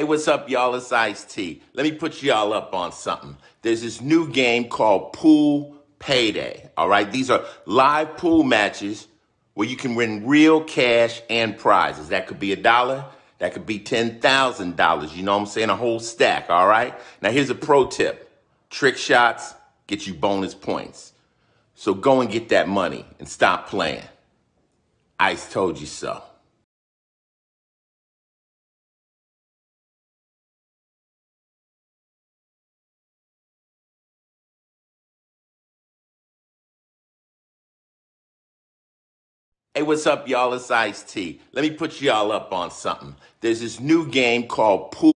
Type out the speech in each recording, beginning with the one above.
Hey, what's up, y'all? It's Ice T. Let me put y'all up on something. There's this new game called Pool Payday. All right, these are live pool matches where you can win real cash and prizes. That could be a dollar, that could be $10,000. You know what I'm saying? A whole stack. All right. Now, here's a pro tip trick shots get you bonus points. So go and get that money and stop playing. Ice told you so. Hey, what's up, y'all? It's Ice T. Let me put y'all up on something. There's this new game called Pool.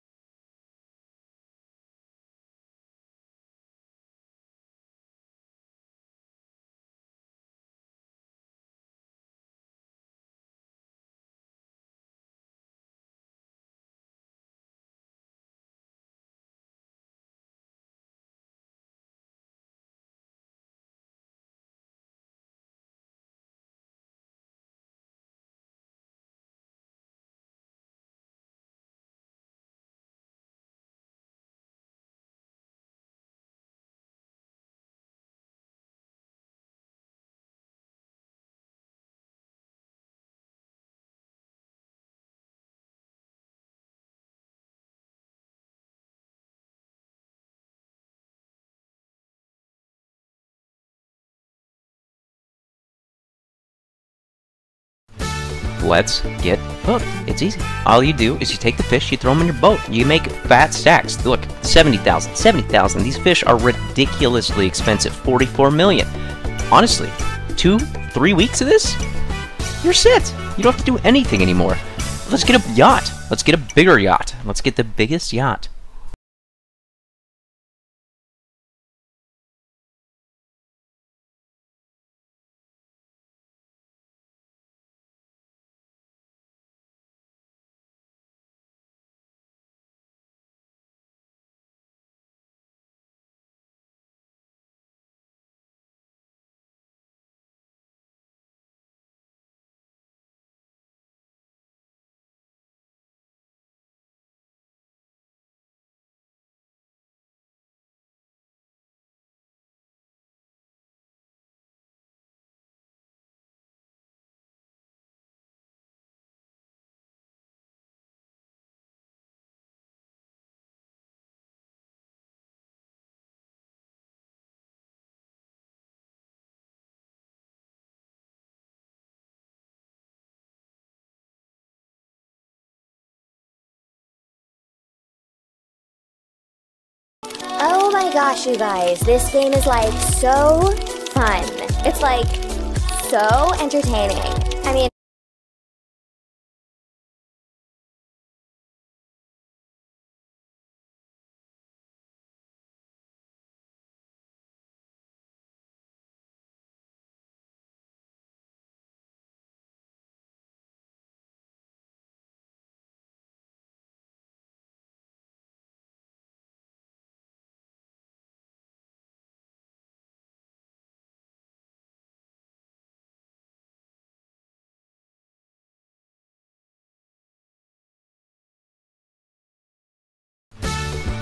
Let's get hooked. It's easy. All you do is you take the fish, you throw them in your boat, you make fat stacks. Look, 70,000, 70,000. These fish are ridiculously expensive. 44 million. Honestly, two, three weeks of this, you're set. You don't have to do anything anymore. Let's get a yacht. Let's get a bigger yacht. Let's get the biggest yacht. My gosh, you guys, this game is like so fun. It's like so entertaining.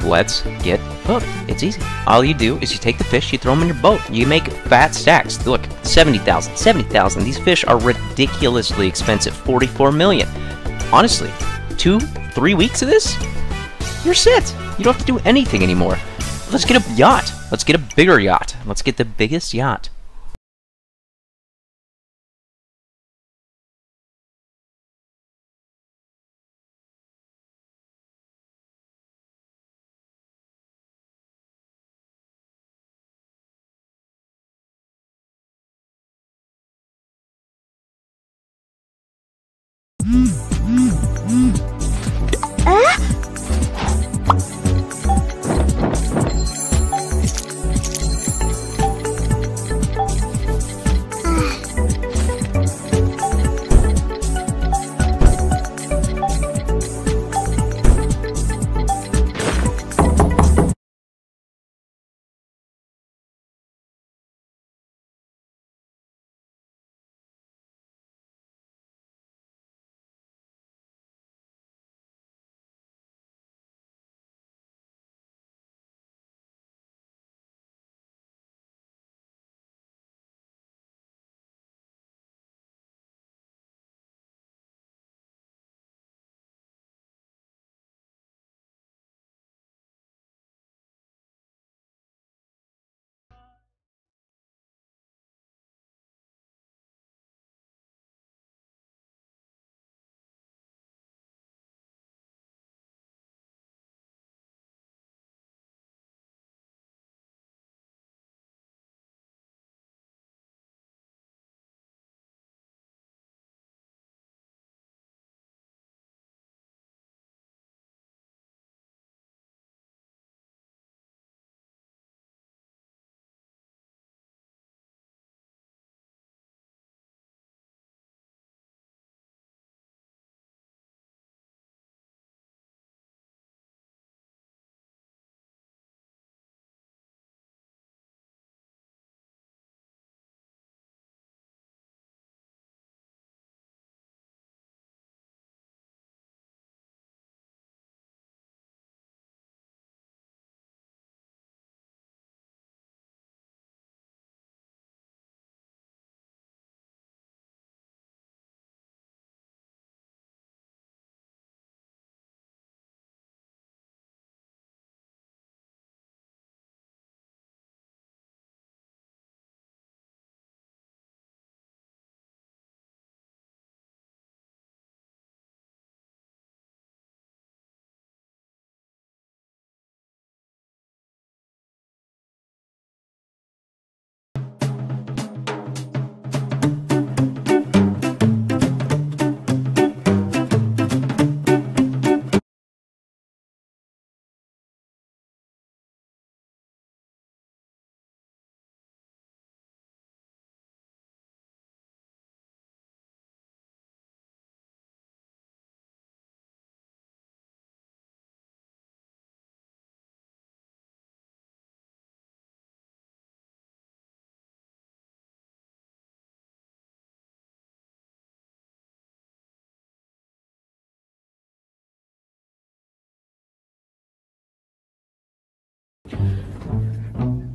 Let's get hooked. It's easy. All you do is you take the fish, you throw them in your boat, you make fat stacks. Look, 70,000, 70,000. These fish are ridiculously expensive. 44 million. Honestly, two, three weeks of this, you're set. You don't have to do anything anymore. Let's get a yacht. Let's get a bigger yacht. Let's get the biggest yacht. Hmm.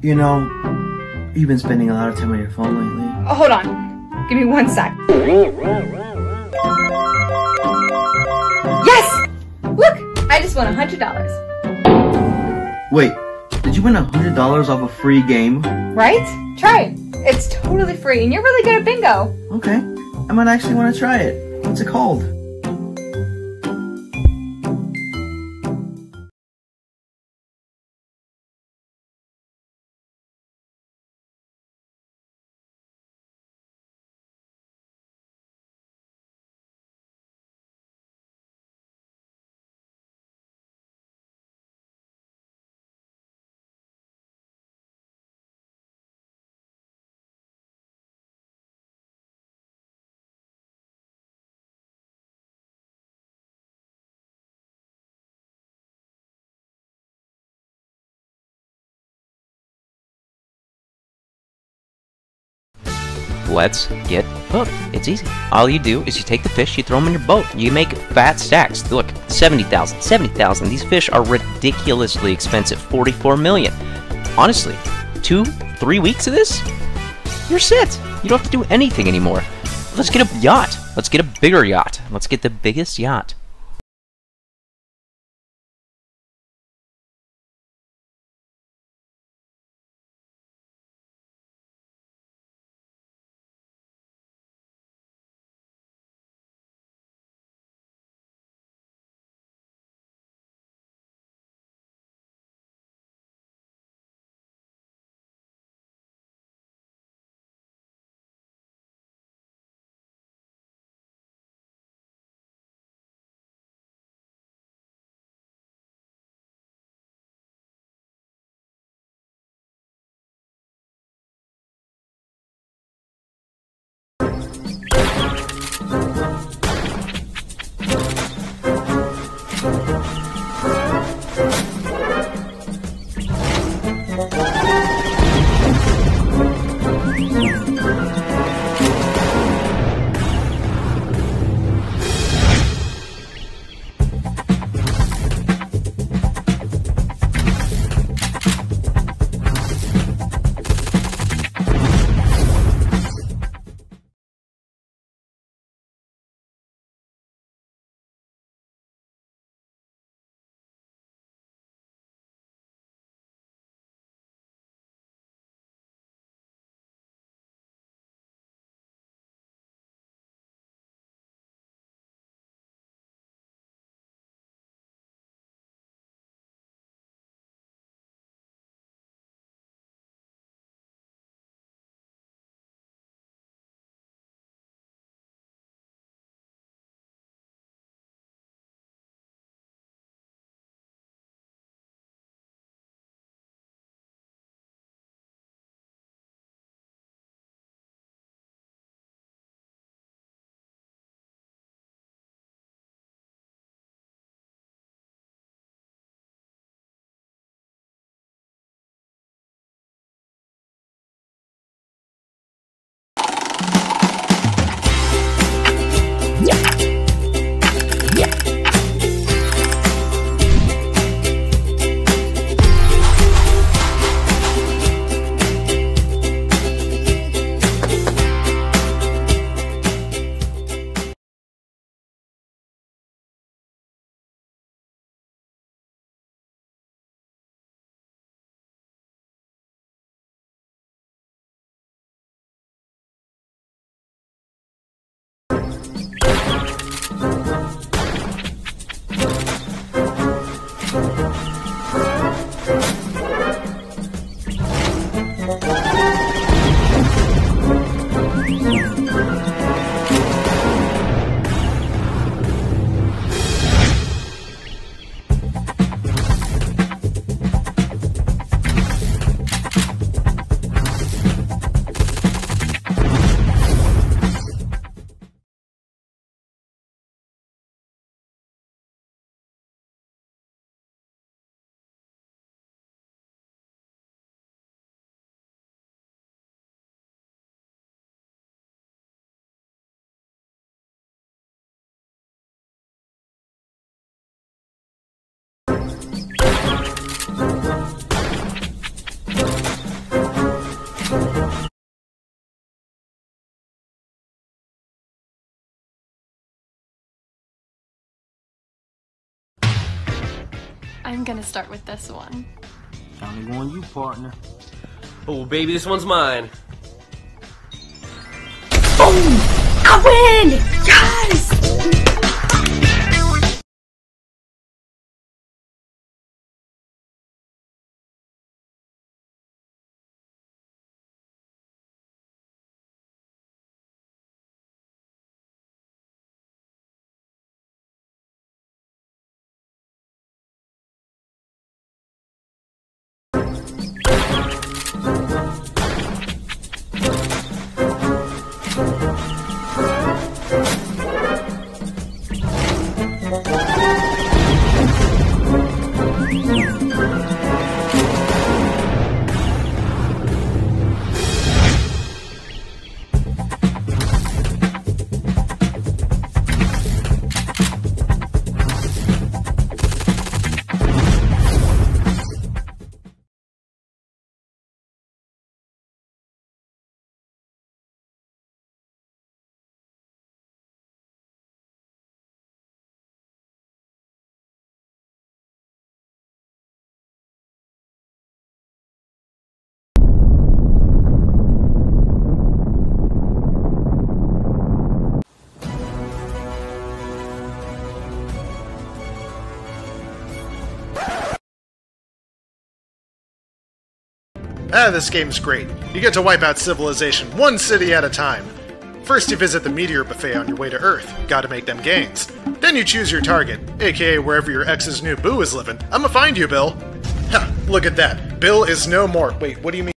You know, you've been spending a lot of time on your phone lately. Oh, hold on. Give me one sec. Yes! Look, I just won a hundred dollars. Wait, did you win a hundred dollars off a free game? Right? Try it. It's totally free, and you're really good at bingo. Okay, I might actually want to try it. What's it called? Let's get hooked. It's easy. All you do is you take the fish, you throw them in your boat. You make fat stacks. Look, 70,000, 70,000. These fish are ridiculously expensive. 44 million. Honestly, two, three weeks of this, you're set. You don't have to do anything anymore. Let's get a yacht. Let's get a bigger yacht. Let's get the biggest yacht. I'm gonna start with this one. Time to go you, partner. Oh, baby, this one's mine. Boom! I win! Yes! Ah, this game's great. You get to wipe out civilization one city at a time. First, you visit the meteor buffet on your way to Earth. Gotta make them gains. Then you choose your target, aka wherever your ex's new boo is living. I'ma find you, Bill. Ha, look at that. Bill is no more. Wait, what do you mean?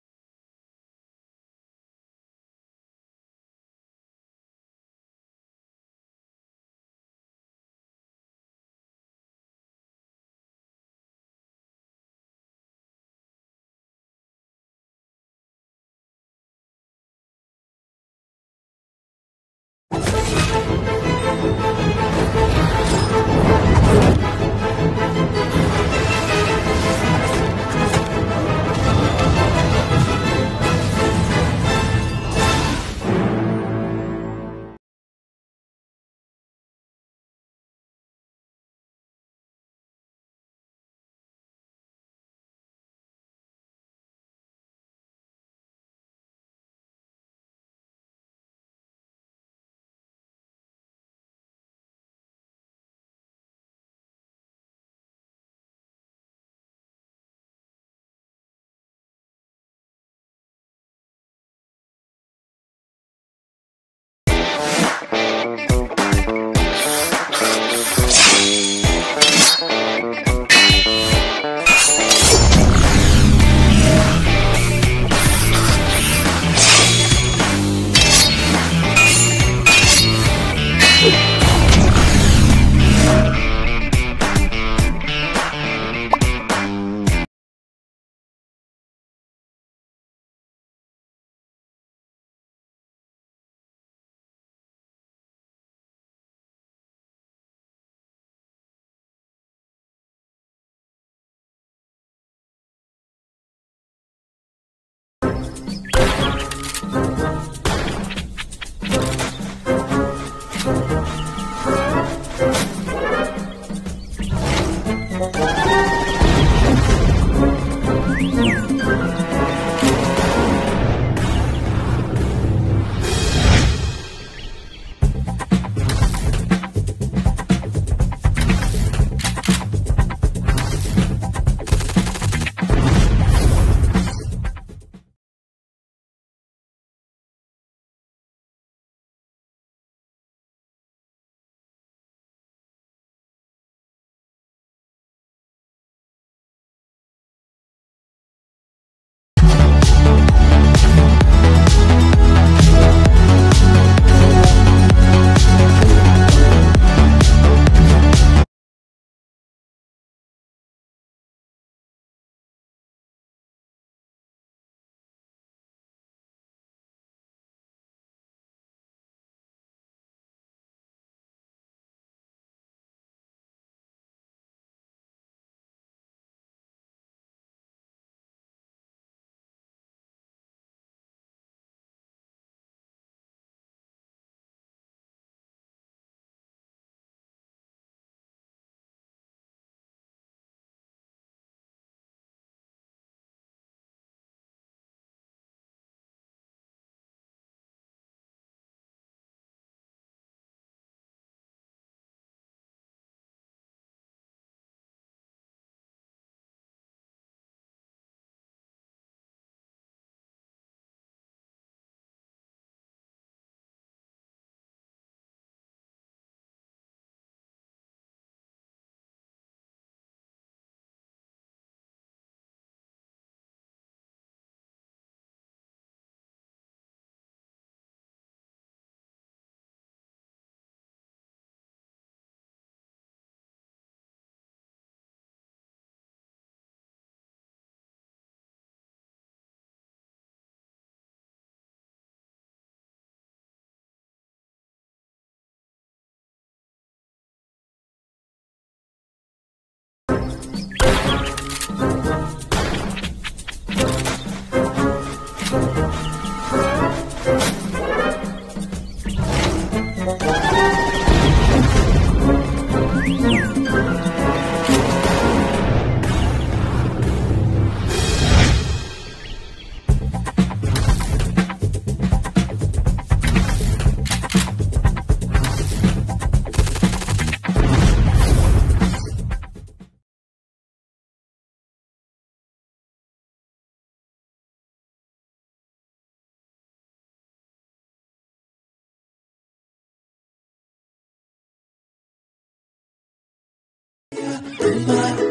Oh,